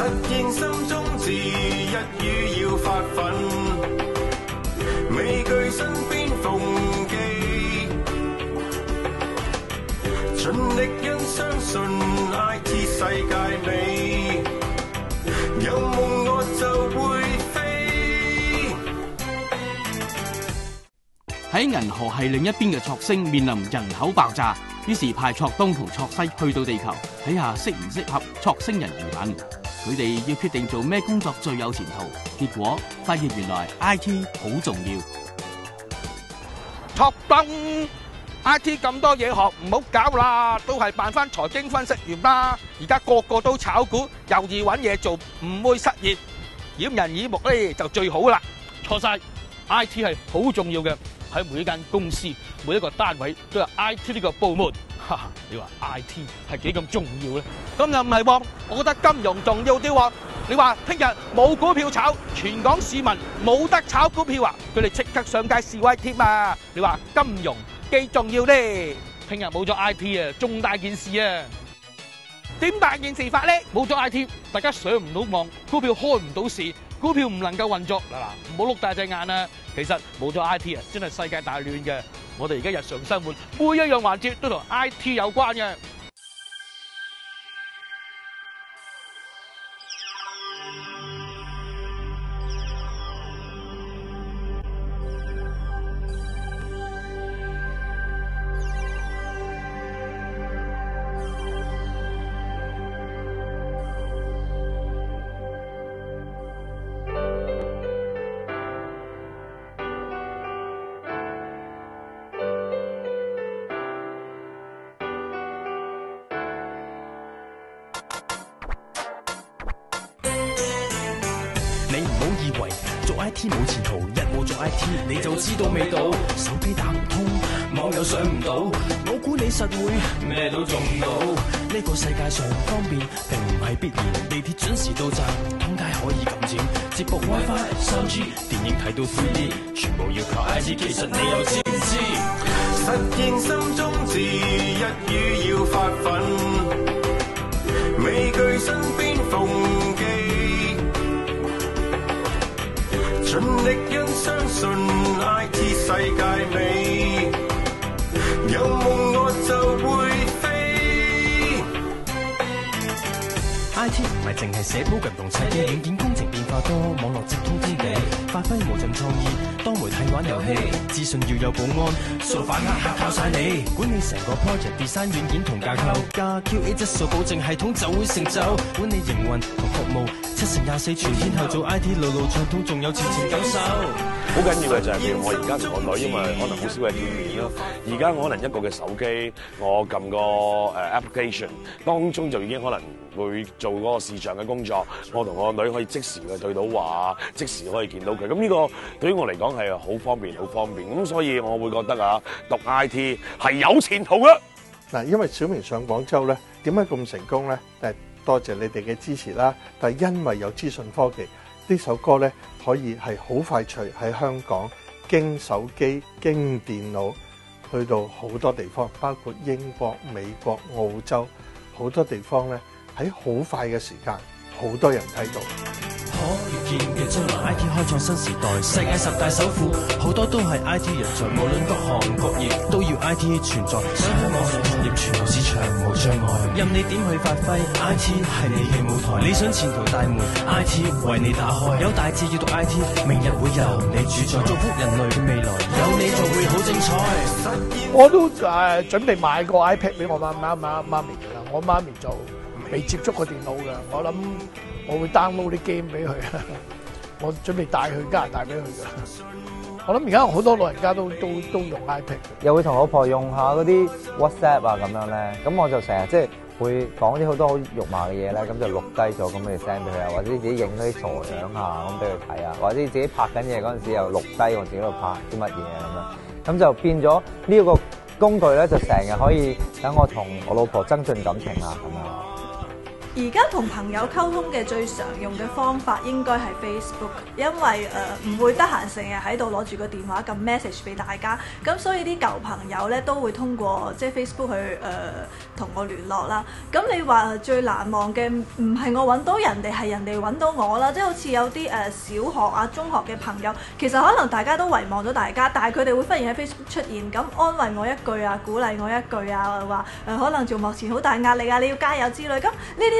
實現心中志，一於要發奮，未懼身邊逢忌，盡力因相信 I T 世界美，有夢我就會飛。喺銀河系另一邊嘅卓星面臨人口爆炸，於是派卓東同卓西去到地球睇下適唔適合卓星人移民。佢哋要決定做咩工作最有前途，結果發現原來 I T 好重要。托燈 I T 咁多嘢學，唔好搞啦，都係辦翻財經分析員啦。而家個個都炒股，又易揾嘢做，唔會失業，掩人耳目咧就最好啦。錯晒，I T 係好重要嘅，喺每一間公司、每一個單位都有 I T 呢個部門。你話 I T 係幾咁重要咧？咁又唔係喎，我覺得金融重要啲喎。你話聽日冇股票炒，全港市民冇得炒股票啊！佢哋即刻上街示威添啊！你話金融幾重要咧？聽日冇咗 I T 啊，重大件事啊！點大件事法咧？冇咗 I T，大家上唔到網，股票開唔到市，股票唔能夠運作嗱嗱，唔好碌大隻眼啊！其實冇咗 I T 啊，真係世界大亂嘅。我哋而家日常生活每一樣環節都同 I T 有关嘅。做 I T 冇前途，一冇做 I T 你就知道味道。手機打唔通，網又上唔到，我估你實會咩都做唔到。呢個世界上方便並唔係必然，地鐵準時到站，通街可以撳錢，接駁 WiFi、三 G，電影睇到 3D，全部要靠 I T。其實你又知唔知？實現心中志，一於要發奮，未懼身力因相信 I T 世界美，有梦我就会飞。I T 唔系净系写 program 同砌机，软件工程变化多，网络直通天地，发挥无尽创意，多媒玩遊戲，資訊要有保安，數反黑客靠晒你，管理成個 project design 軟件同架構，加 QA 質素保證系統就會成就，管理營運同服務，七乘廿四全天候做 I T 路路暢通，仲有前程九手。好緊要嘅就係譬如我而家同我女，因為可能好少係見面咯。而家我可能一個嘅手機，我撳個誒 application，當中就已經可能會做嗰個視像嘅工作。我同我女可以即時去對到話，即時可以見到佢。咁呢個對於我嚟講係好好方便，好方便。咁所以我會覺得啊，讀 I T 係有前途嘅。嗱，因為小明上廣州咧，點解咁成功咧？誒，多謝你哋嘅支持啦。但係因為有資訊科技，呢首歌咧可以係好快脆喺香港經手機、經電腦去到好多地方，包括英國、美國、澳洲好多地方咧，喺好快嘅時間，好多人睇到。可預見嘅將來 I T 開創新時代，世界十大首富好多都係 I T 人才，無論各行各業都要 I T 存在。想香港想創業，全球市場無障礙，任你點去發揮，I T 係你嘅舞台。理想前途大門，I T 為你打開。有大志要讀 I T，明日會由你主宰，祝福人類嘅未來，有你就會好精彩。我都誒、呃、準備買個 iPad 俾我媽媽媽媽咪㗎啦，我媽咪就未接觸過電腦㗎，我諗我會 download 啲 game 俾佢，我準備帶去加拿大俾佢㗎。我諗而家好多老人家都都都用 iPad。又會同老婆用下嗰啲 WhatsApp 啊咁樣咧，咁我就成日即係會講啲好多好肉麻嘅嘢咧，咁就錄低咗，咁你 send 俾佢啊，或者自己影嗰啲傻樣啊，咁俾佢睇啊，或者自己拍緊嘢嗰陣時又錄低我自己喺度拍啲乜嘢咁樣，咁就變咗呢一個工具咧，就成日可以等我同我老婆增進感情啊咁樣。而家同朋友溝通嘅最常用嘅方法應該係 Facebook，因為誒唔、會得閒成日喺度攞住個電話撳 message 俾大家，咁所以啲舊朋友咧都會通過即係 Facebook 去誒同、我聯絡啦。咁你話最難忘嘅唔係我揾到人哋，係人哋揾到我啦，即係好似有啲誒、小學啊、中學嘅朋友，其實可能大家都遺忘咗大家，但係佢哋會忽然喺 Facebook 出現，咁安慰我一句啊，鼓勵我一句啊，話誒、可能做幕前好大壓力啊，你要加油之類，咁呢啲